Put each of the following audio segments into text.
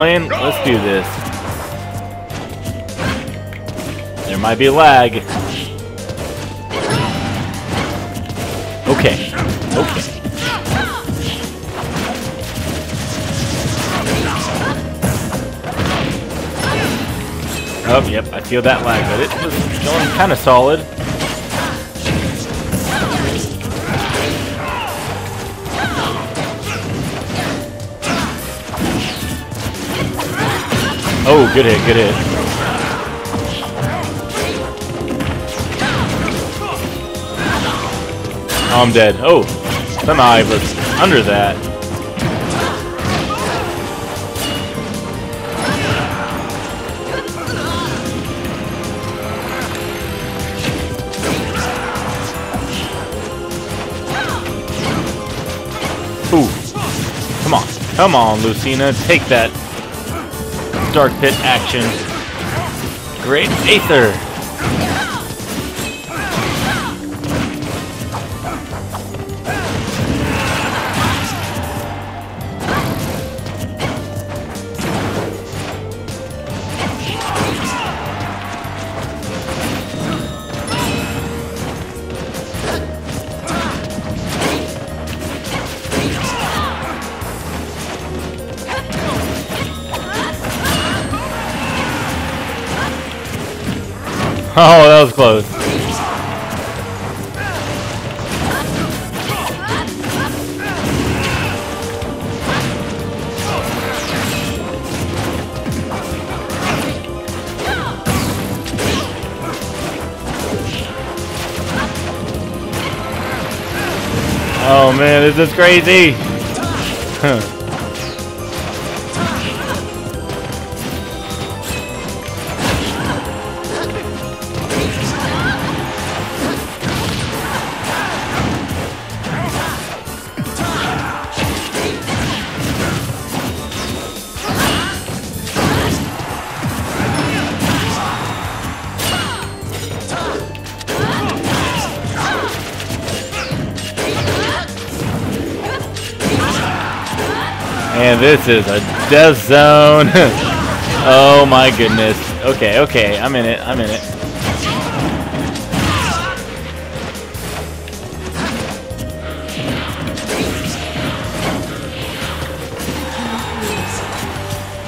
Let's do this. There might be lag. Okay. Okay. Oh, yep, I feel that lag, but it was going kind of solid. Oh, good hit, good hit. Oh, I'm dead. Oh, somehow I was under that. Ooh. Come on. Come on, Lucina. Take that Dark Pit action. Great Aether. Oh, that was close. Oh man, this is crazy. And this is a death zone. oh my goodness. Okay, okay, I'm in it, I'm in it.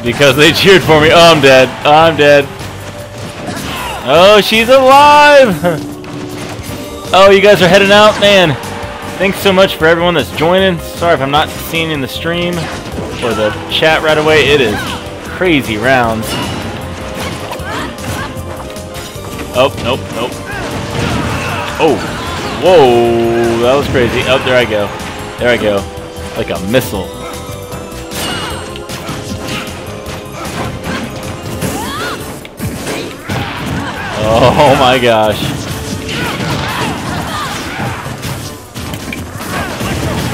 Because they cheered for me. Oh, I'm dead. I'm dead. Oh, she's alive! oh, you guys are heading out? Man, thanks so much for everyone that's joining. Sorry if I'm not seeing in the stream or the chat right away. It is crazy rounds. Oh, nope, nope. Oh, whoa, that was crazy. Oh, there I go. There I go. Like a missile. Oh my gosh.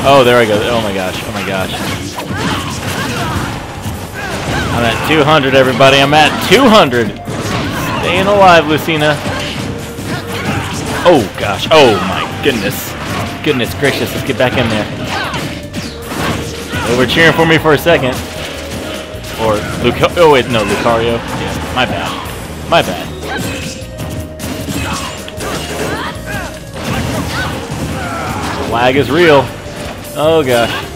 Oh, there I go. Oh my gosh. Oh my gosh. I'm at 200, everybody. I'm at 200. Staying alive, Lucina. Oh gosh. Oh my goodness. Goodness gracious. Let's get back in there. They were cheering for me for a second. Or Luca. Oh wait, no, Lucario. Yeah, my bad. My bad. The Lag is real. Oh gosh.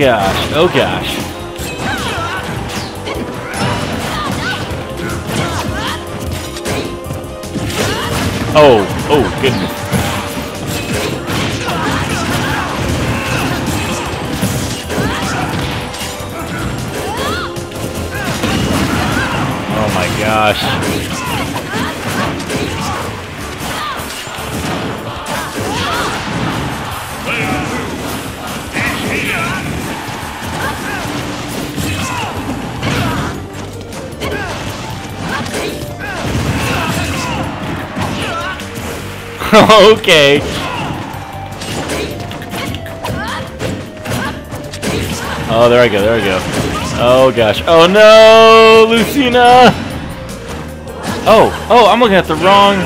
Gosh. Oh gosh. Oh, oh goodness. Oh my gosh. okay. Oh, there I go, there I go. Oh gosh. Oh no, Lucina! Oh, oh, I'm looking at the wrong...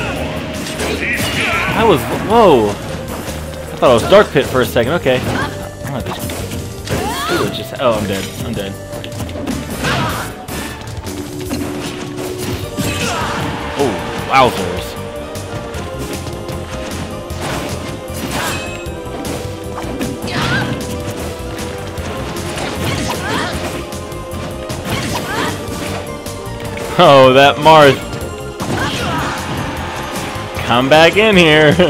I was whoa. I thought it was Dark Pit for a second. Okay. Oh, just, oh, I'm dead. I'm dead. Oh, wowzers. Oh, that Marth. Come back in here.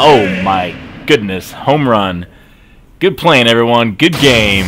oh my goodness. Home run. Good playing, everyone. Good game.